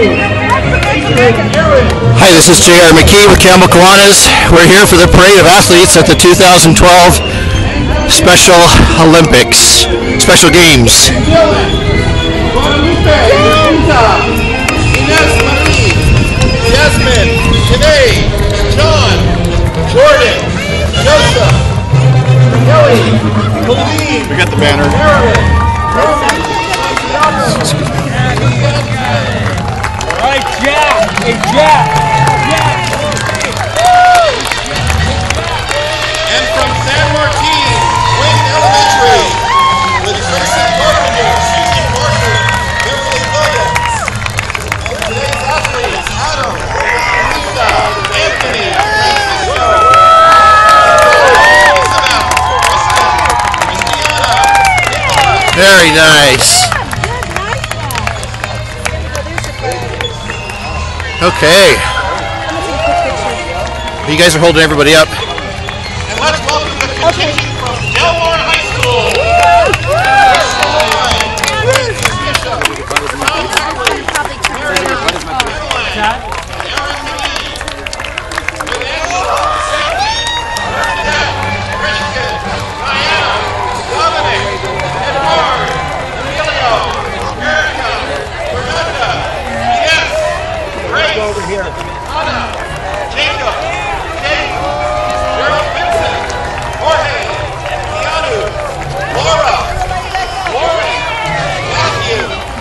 Hi, this is J.R. McKee with Campbell Kiwanis. We're here for the parade of athletes at the 2012 Special Olympics, Special Games. Janae, Very nice. Okay. You guys are holding everybody up.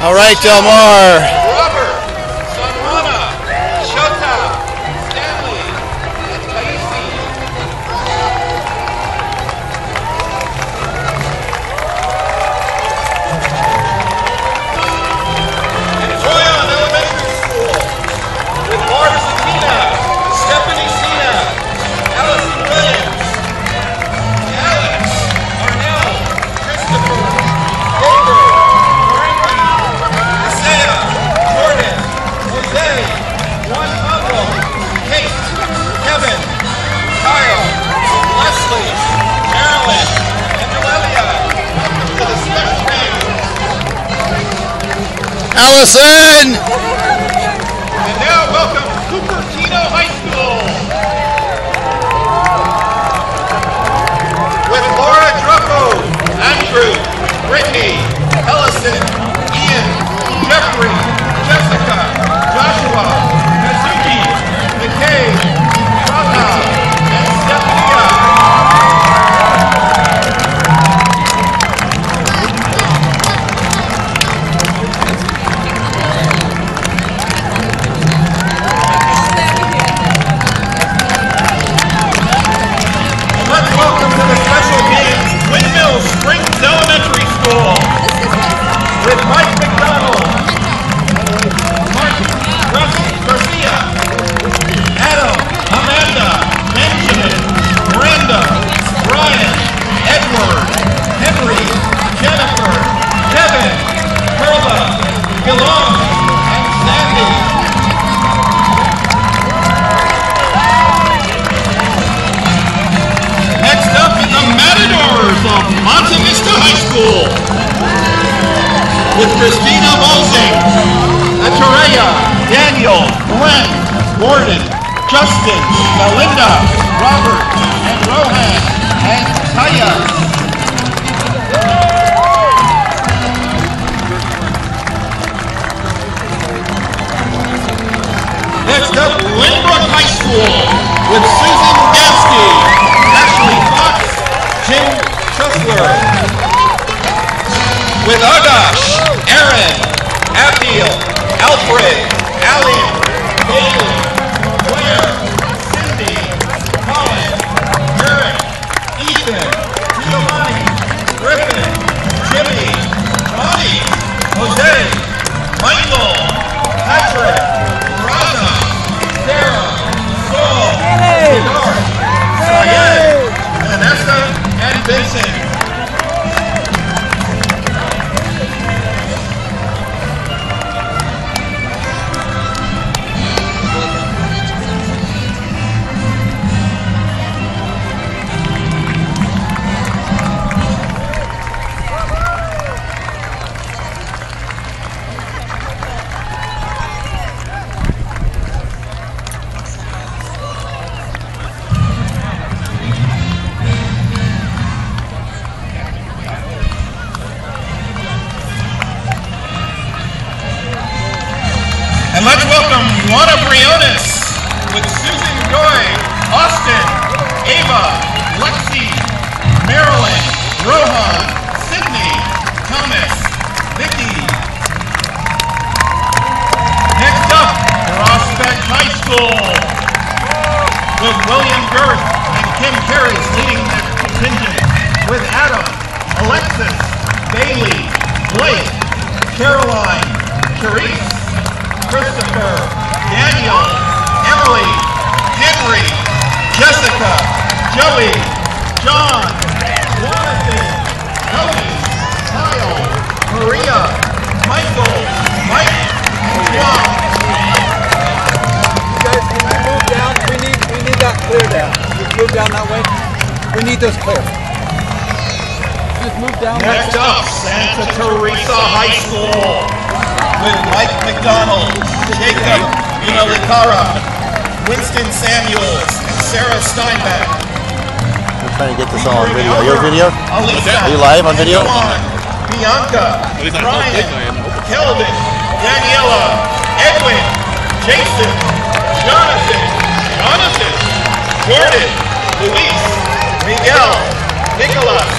All right, Del Mar. Allison. with Christina Mosing, Atreya, Daniel, Glenn, Gordon, Justin, Melinda, Robert, and Rohan, and Taya. Next up, Lynbrook High School with Susan Gansky, Ashley Fox, Jim Tressler, with Agash, Aaron, Abiel, Alfred, Allie, Bailey. Caroline, Therese, Christopher, Daniel, Emily, Henry, Jessica, Joey, John, Jonathan, Cody, Kyle, Maria, Michael, Mike, Juan. You guys, can you move down? We need, we need that clear down. Just move down that way. We need this clear. Just move down. Next up, Santa Teresa High School with Mike McDonald, Jacob Unalicara, Winston Samuels, and Sarah Steinbeck. I'm trying to get this all on video. Are you on video? Alisa, Are you live on video? Dawn, Bianca, Brian, Kelvin, Daniela, Edwin, Jason, Jonathan, Jonathan, Jordan, Luis, Miguel, Nicholas,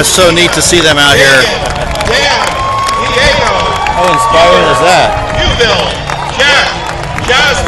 That's so neat to see them out here. Megan, Dan, Diego, How inspiring is that? Newville, Jack, Jasmine,